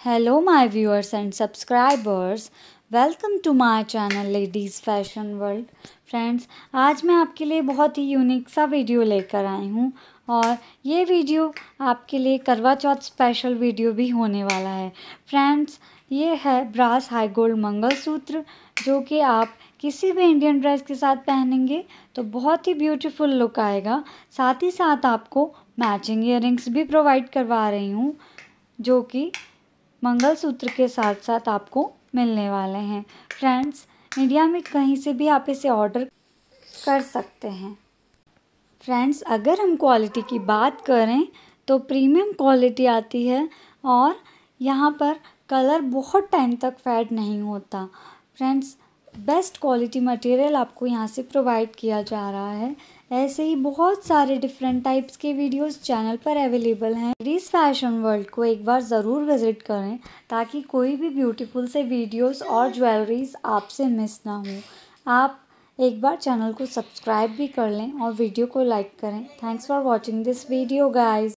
Hello, my viewers and subscribers. Welcome to my channel ladies fashion world friends आज मैं आपके लिए बहुत ही यूनिक सा वीडियो लेकर आई हूँ और ये वीडियो आपके लिए करवा चौथ स्पेशल वीडियो भी होने वाला है। फ्रेंड्स ये है ब्रास हाई गोल्ड मंगलसूत्र जो कि आप किसी भी इंडियन ड्रेस के साथ पहनेंगे तो बहुत ही ब्यूटीफुल लुक आएगा। साथ ही साथ आपको मैचिंग इयर भी प्रोवाइड करवा रही हूँ जो कि मंगलसूत्र के साथ साथ आपको मिलने वाले हैं। फ्रेंड्स इंडिया में कहीं से भी आप इसे ऑर्डर कर सकते हैं। फ्रेंड्स, अगर हम क्वालिटी की बात करें तो प्रीमियम क्वालिटी आती है और यहाँ पर कलर बहुत टाइम तक फेड नहीं होता। फ्रेंड्स, बेस्ट क्वालिटी मटेरियल आपको यहाँ से प्रोवाइड किया जा रहा है। ऐसे ही बहुत सारे डिफरेंट टाइप्स के वीडियोस चैनल पर अवेलेबल हैं। रीस फ़ैशन वर्ल्ड को एक बार ज़रूर विज़िट करें ताकि कोई भी ब्यूटीफुल से वीडियोस और ज्वेलरीज आपसे मिस ना हो। आप एक बार चैनल को सब्सक्राइब भी कर लें और वीडियो को लाइक करें। Thanks for watching this video guys